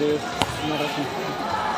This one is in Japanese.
す。ばらしい。